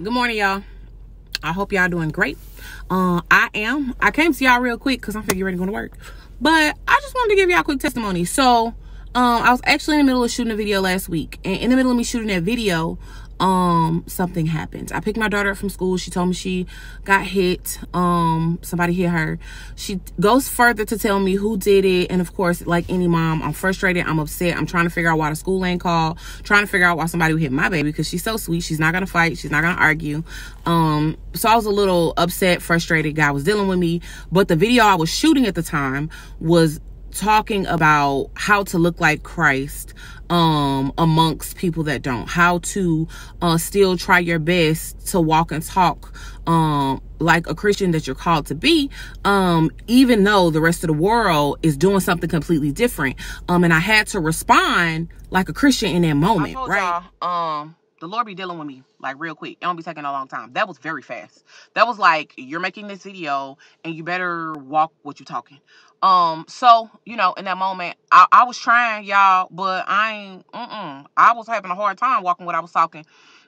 good morning y'all. I hope y'all doing great. Uh i am. I came to y'all real quick because i'm figuring ready to to work. But i just wanted to give y'all a quick testimony. So um i was actually in the middle of shooting a video last week. And in the middle of me shooting that video um something happened. I picked my daughter up from school. She told me she got hit. Um somebody hit her. She goes further to tell me who did it. And of course like any mom i'm frustrated. I'm upset. I'm trying to figure out why the school ain't called. Trying to figure out why somebody hit my baby because she's so sweet. She's not gonna fight. She's not gonna argue. Um so i was a little upset frustrated. Guy was dealing with me. But the video i was shooting at the time was talking about how to look like Christ um amongst people that don't. How to uh still try your best to walk and talk um like a christian that you're called to be um even though the rest of the world is doing something completely different. Um and i had to respond like a christian in that moment right? um the Lord be dealing with me like real quick. It don't be taking a long time. That was very fast. That was like you're making this video and you better walk what you're talking. Um, so you know, in that moment, I, I was trying, y'all, but I ain't. Mm-mm. I was having a hard time walking what I was talking.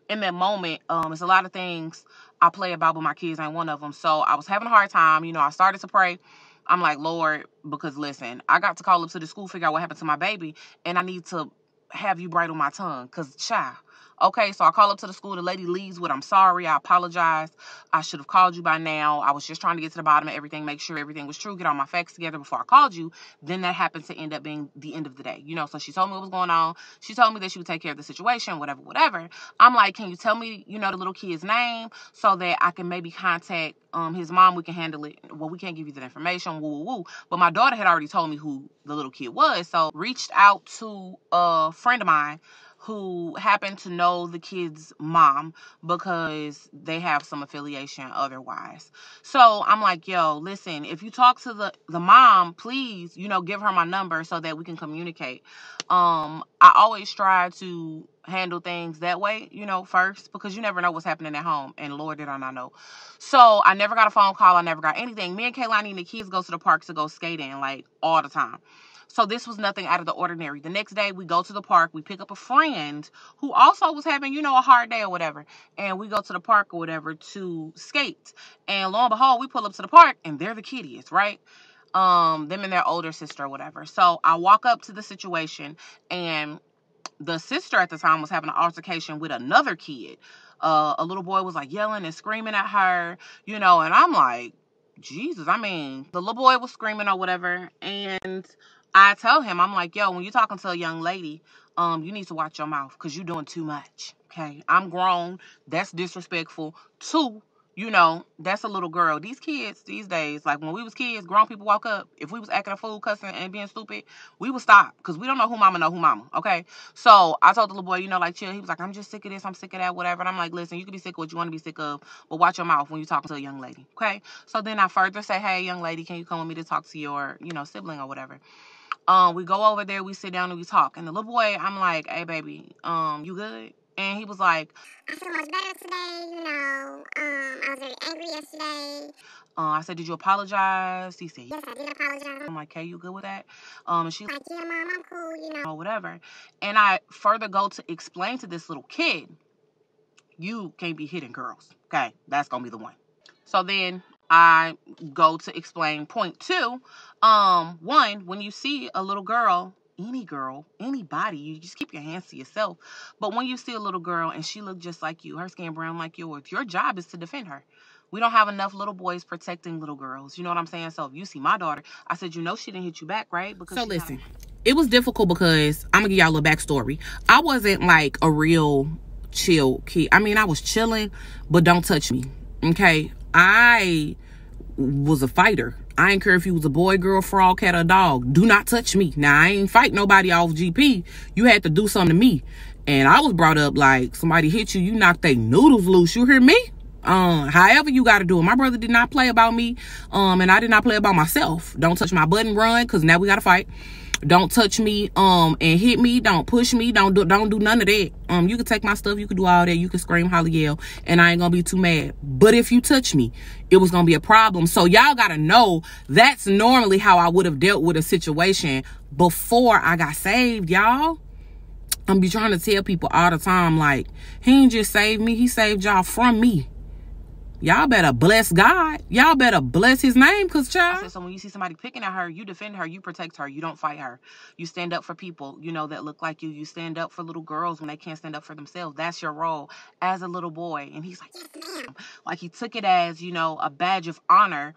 In that moment, um, it's a lot of things I play about, but my kids ain't one of them. So I was having a hard time. You know, I started to pray. I'm like, Lord, because listen, I got to call up to the school, figure out what happened to my baby, and I need to have you bright on my tongue, cause child Okay, so I call up to the school. The lady leaves with, I'm sorry. I apologize. I should have called you by now. I was just trying to get to the bottom of everything, make sure everything was true, get all my facts together before I called you. Then that happened to end up being the end of the day. You know, so she told me what was going on. She told me that she would take care of the situation, whatever, whatever. I'm like, can you tell me, you know, the little kid's name so that I can maybe contact um his mom? We can handle it. Well, we can't give you that information. Woo, woo, woo. But my daughter had already told me who the little kid was. So reached out to a friend of mine who happen to know the kid's mom because they have some affiliation otherwise. So I'm like, yo, listen, if you talk to the the mom, please, you know, give her my number so that we can communicate. Um, I always try to handle things that way, you know, first because you never know what's happening at home. And Lord did I not know. So I never got a phone call. I never got anything. Me and Kaylani and the kids go to the park to go skating like all the time. So this was nothing out of the ordinary. The next day we go to the park, we pick up a friend who also was having, you know, a hard day or whatever. And we go to the park or whatever to skate. And lo and behold, we pull up to the park and they're the kiddies, right? Um, them and their older sister or whatever. So I walk up to the situation and the sister at the time was having an altercation with another kid. Uh, a little boy was like yelling and screaming at her, you know, and I'm like, Jesus, I mean, the little boy was screaming or whatever, and I tell him, I'm like, yo, when you're talking to a young lady, um, you need to watch your mouth because you're doing too much. Okay. I'm grown. That's disrespectful. Two, you know, that's a little girl. These kids these days, like when we was kids, grown people walk up. If we was acting a fool, cussing and being stupid, we would stop because we don't know who mama know who mama. Okay. So I told the little boy, you know, like chill. He was like, I'm just sick of this. I'm sick of that, whatever. And I'm like, listen, you can be sick of what you want to be sick of, but watch your mouth when you're talking to a young lady. Okay. So then I further say, hey, young lady, can you come with me to talk to your, you know, sibling or whatever? Um, we go over there, we sit down and we talk. And the little boy, I'm like, hey baby, um, you good? And he was like, I feel much better today, you know. Um, I was very angry yesterday. Uh, I said, did you apologize? He said, yes, I did apologize. I'm like, hey, you good with that? Um, and she's like, yeah, mom, I'm cool, you know. Or whatever. And I further go to explain to this little kid, you can't be hitting girls. Okay, that's gonna be the one. So then I go to explain point two. Um, one, when you see a little girl, any girl, anybody, you just keep your hands to yourself. But when you see a little girl and she look just like you, her skin brown like yours, your job is to defend her. We don't have enough little boys protecting little girls. You know what I'm saying? So if you see my daughter, I said, you know, she didn't hit you back, right? Because so listen, it was difficult because I'm gonna give y'all a little backstory. I wasn't like a real chill kid. I mean, I was chilling, but don't touch me. Okay. I was a fighter. I ain't care if you was a boy, girl, frog, cat, or dog. Do not touch me. Now, I ain't fight nobody off GP. You had to do something to me. And I was brought up like somebody hit you, you knocked they noodles loose. You hear me? Um, however you gotta do it. My brother did not play about me. Um, and I did not play about myself. Don't touch my button run, cause now we gotta fight. Don't touch me um and hit me. Don't push me. Don't do don't do none of that. Um, you can take my stuff. You can do all that. You can scream, holler, yell, and I ain't gonna be too mad. But if you touch me, it was gonna be a problem. So y'all gotta know that's normally how I would have dealt with a situation before I got saved, y'all. I'm be trying to tell people all the time, like, he ain't just saved me, he saved y'all from me. Y'all better bless God. Y'all better bless his name, cause child. Said, so when you see somebody picking at her, you defend her, you protect her, you don't fight her. You stand up for people, you know, that look like you. You stand up for little girls when they can't stand up for themselves. That's your role as a little boy. And he's like. Like he took it as, you know, a badge of honor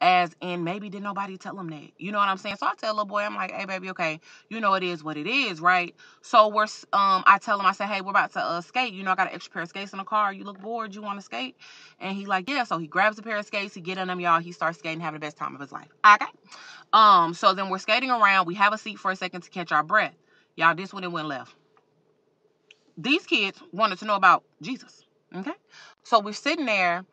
as in maybe did nobody tell him that. You know what I'm saying? So I tell little boy, I'm like, hey baby, okay, you know it is what it is, right? So we're um I tell him, I say, hey, we're about to uh, skate. You know, I got an extra pair of skates in the car. You look bored, you want to skate? And he like, yeah. So he grabs a pair of skates, he get in them, y'all. He starts skating, having the best time of his life. Okay. Um, so then we're skating around. We have a seat for a second to catch our breath. Y'all, this one it went left. These kids wanted to know about Jesus. Okay. So we're sitting there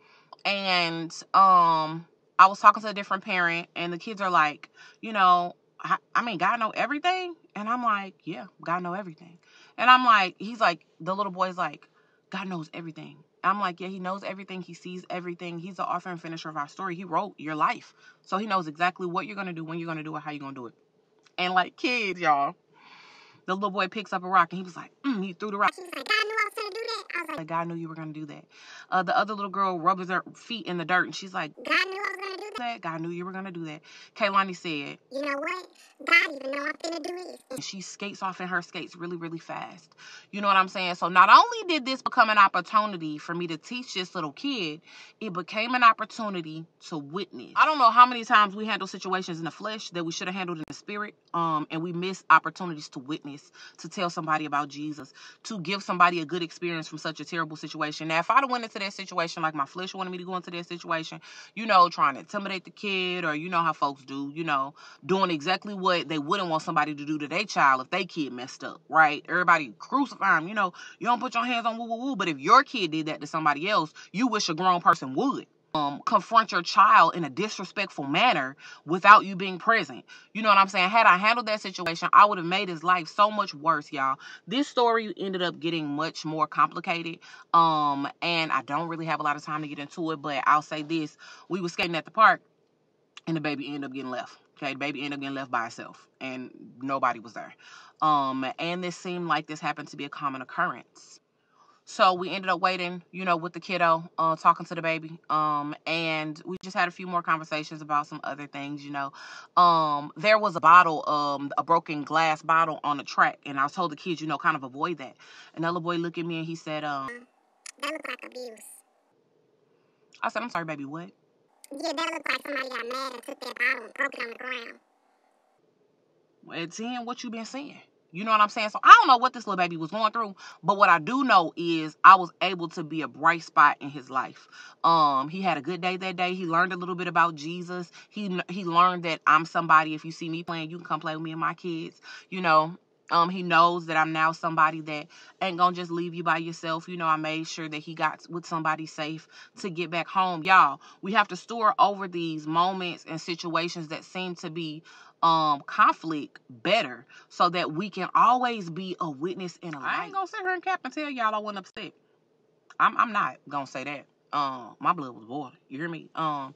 and um I was talking to a different parent, and the kids are like, you know, I, I mean, God know everything, and I'm like, yeah, God know everything, and I'm like, he's like, the little boy's like, God knows everything. I'm like, yeah, he knows everything. He sees everything. He's the author and finisher of our story. He wrote your life. So he knows exactly what you're going to do, when you're going to do it, how you're going to do it. And like kids, y'all, the little boy picks up a rock and he was like, mm, he threw the rock. Like, God knew I was gonna do that. I was like, Like, God knew you were going to do that. Uh, the other little girl rubs her feet in the dirt and she's like, God that. God knew you were going to do that. Kaylani said, You know what? God even know I'm gonna do and she skates off in her skates really, really fast. You know what I'm saying? So not only did this become an opportunity for me to teach this little kid, it became an opportunity to witness. I don't know how many times we handle situations in the flesh that we should have handled in the spirit, um, and we miss opportunities to witness, to tell somebody about Jesus, to give somebody a good experience from such a terrible situation. Now, if I'd have went into that situation like my flesh wanted me to go into that situation, you know, trying to intimidate the kid, or you know how folks do, you know, doing exactly what they wouldn't want somebody to do to their child if they kid messed up, right? Everybody crucify them, you know, you don't put your hands on woo woo woo, but if your kid did that to somebody else, you wish a grown person would. Um, confront your child in a disrespectful manner without you being present. You know what I'm saying? Had I handled that situation, I would have made his life so much worse, y'all. This story ended up getting much more complicated. Um, and I don't really have a lot of time to get into it, but I'll say this. We were skating at the park and the baby ended up getting left. Okay, the baby ended up getting left by itself, and nobody was there. Um, and this seemed like this happened to be a common occurrence. So we ended up waiting, you know, with the kiddo, uh, talking to the baby. Um, and we just had a few more conversations about some other things, you know. Um, there was a bottle, um, a broken glass bottle on the track, and I told the kids, you know, kind of avoid that. Another boy looked at me and he said, um, That looked like abuse. I said, I'm sorry, baby, what? Yeah, that looked like somebody got mad and took that bottle and broke it on the ground. Well, 10, what you been saying? You know what I'm saying? So I don't know what this little baby was going through, but what I do know is I was able to be a bright spot in his life. Um, he had a good day that day. He learned a little bit about Jesus. He he learned that I'm somebody. If you see me playing, you can come play with me and my kids. You know, um, he knows that I'm now somebody that ain't gonna just leave you by yourself. You know, I made sure that he got with somebody safe to get back home. Y'all, we have to store over these moments and situations that seem to be um conflict better so that we can always be a witness in a light. I ain't gonna sit here and cap and tell y'all I wasn't upset. I'm I'm not gonna say that. Um, my blood was boiling. You hear me? Um,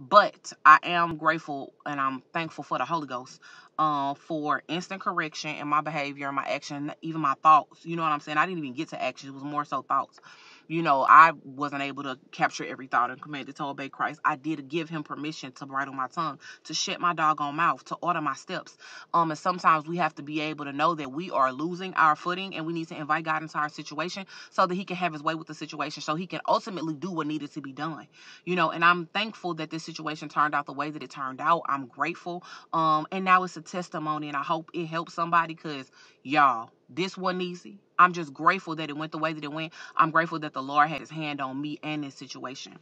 but I am grateful and I'm thankful for the Holy Ghost um for instant correction in my behavior, my action, even my thoughts. You know what I'm saying? I didn't even get to action. It was more so thoughts. You know, I wasn't able to capture every thought and command to obey Christ. I did give him permission to bridle my tongue, to shut my doggone mouth, to order my steps. Um, and sometimes we have to be able to know that we are losing our footing and we need to invite God into our situation so that he can have his way with the situation, so he can ultimately do what needed to be done. You know, and I'm thankful that this situation turned out the way that it turned out. I'm grateful. Um, and now it's a testimony, and I hope it helps somebody because y'all, this wasn't easy. I'm just grateful that it went the way that it went. I'm grateful that the Lord had his hand on me and this situation.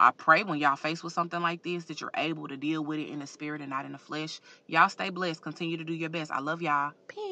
I pray when y'all faced with something like this that you're able to deal with it in the spirit and not in the flesh. Y'all stay blessed. Continue to do your best. I love y'all. Peace.